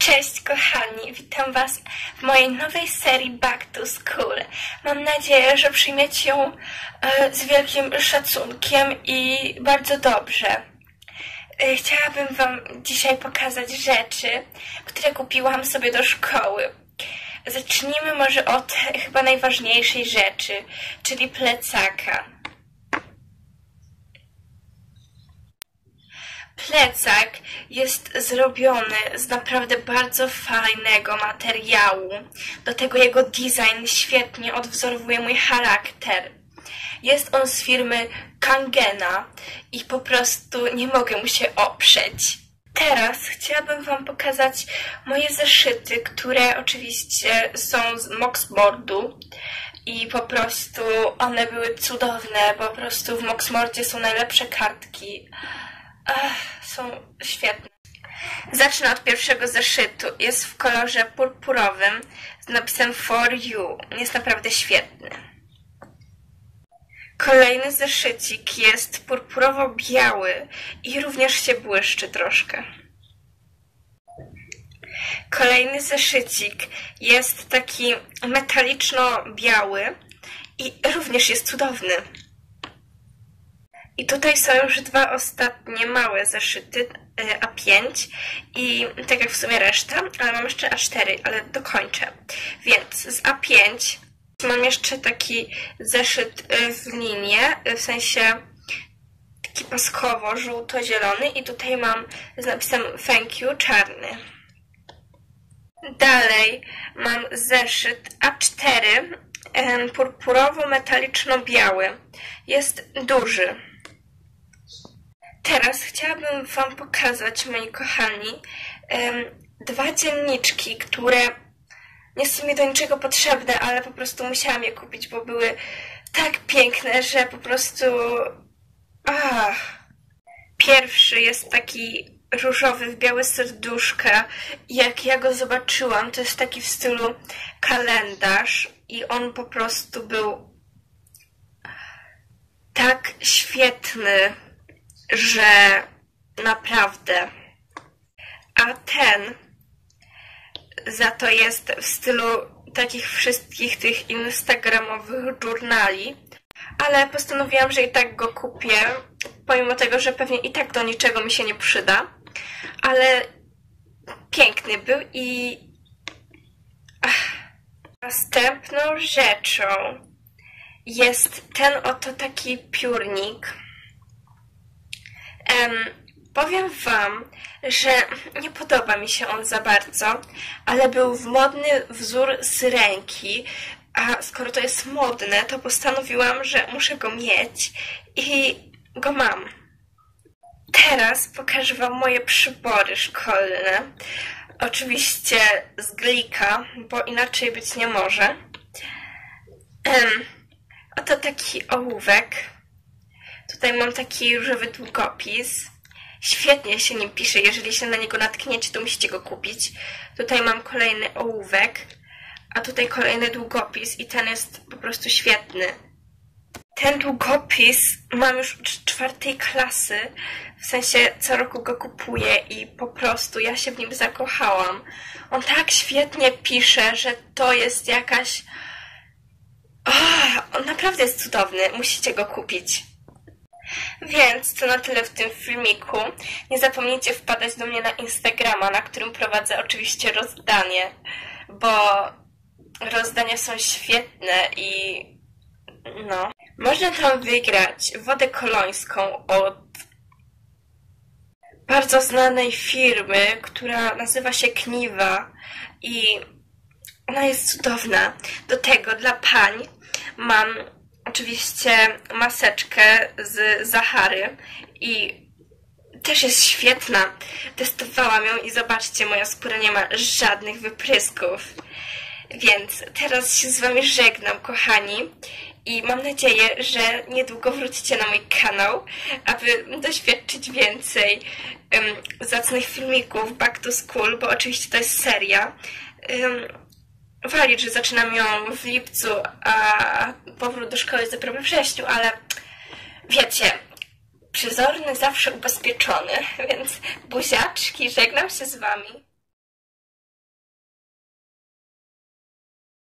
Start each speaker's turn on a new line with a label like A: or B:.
A: Cześć kochani, witam Was w mojej nowej serii Back to School. Mam nadzieję, że przyjmiecie ją e, z wielkim szacunkiem i bardzo dobrze. E, chciałabym Wam dzisiaj pokazać rzeczy, które kupiłam sobie do szkoły. Zacznijmy może od chyba najważniejszej rzeczy, czyli plecaka. Plecak jest zrobiony z naprawdę bardzo fajnego materiału. Do tego jego design świetnie odwzorowuje mój charakter. Jest on z firmy Kangena i po prostu nie mogę mu się oprzeć. Teraz chciałabym Wam pokazać moje zeszyty, które oczywiście są z Moxboardu i po prostu one były cudowne, po prostu w Moxmordzie są najlepsze kartki. Ach, są świetne. Zacznę od pierwszego zeszytu. Jest w kolorze purpurowym z napisem For You. Jest naprawdę świetny. Kolejny zeszycik jest purpurowo-biały i również się błyszczy troszkę. Kolejny zeszycik jest taki metaliczno-biały i również jest cudowny. I tutaj są już dwa ostatnie małe zeszyty e, A5 i tak jak w sumie reszta, ale mam jeszcze A4, ale dokończę. Więc z A5 mam jeszcze taki zeszyt e, w linię, e, w sensie taki paskowo, żółto-zielony i tutaj mam z napisem thank you czarny. Dalej mam zeszyt A4 purpurowo-metaliczno-biały. Jest duży. Teraz chciałabym Wam pokazać, moi kochani, dwa dzienniczki, które nie są mi do niczego potrzebne, ale po prostu musiałam je kupić, bo były tak piękne, że po prostu... Ach. Pierwszy jest taki różowy w białe serduszka. Jak ja go zobaczyłam, to jest taki w stylu kalendarz i on po prostu był tak świetny że naprawdę. A ten za to jest w stylu takich wszystkich tych instagramowych journali, ale postanowiłam, że i tak go kupię, pomimo tego, że pewnie i tak do niczego mi się nie przyda, ale piękny był i Ach. następną rzeczą jest ten oto taki piórnik, Powiem Wam, że nie podoba mi się on za bardzo, ale był w modny wzór syrenki, a skoro to jest modne, to postanowiłam, że muszę go mieć i go mam. Teraz pokażę Wam moje przybory szkolne. Oczywiście z glika, bo inaczej być nie może. Oto taki ołówek Tutaj mam taki różowy długopis. Świetnie się nim pisze. Jeżeli się na niego natkniecie, to musicie go kupić. Tutaj mam kolejny ołówek, a tutaj kolejny długopis i ten jest po prostu świetny. Ten długopis mam już od czwartej klasy, w sensie co roku go kupuję i po prostu ja się w nim zakochałam. On tak świetnie pisze, że to jest jakaś... Oh, on naprawdę jest cudowny, musicie go kupić. Więc to na tyle w tym filmiku. Nie zapomnijcie wpadać do mnie na Instagrama, na którym prowadzę oczywiście rozdanie, bo rozdania są świetne i no. Można tam wygrać wodę kolońską od bardzo znanej firmy, która nazywa się Kniwa i ona jest cudowna. Do tego dla pań mam oczywiście maseczkę z Zahary i też jest świetna. Testowałam ją i zobaczcie, moja skóra nie ma żadnych wyprysków. Więc teraz się z Wami żegnam, kochani. I mam nadzieję, że niedługo wrócicie na mój kanał, aby doświadczyć więcej um, zacnych filmików Back to School, bo oczywiście to jest seria. Um, Walić, że zaczynam ją w lipcu, a powrót do szkoły jest dopiero we wrześniu, ale wiecie, przyzorny zawsze ubezpieczony, więc buziaczki, żegnam się z Wami.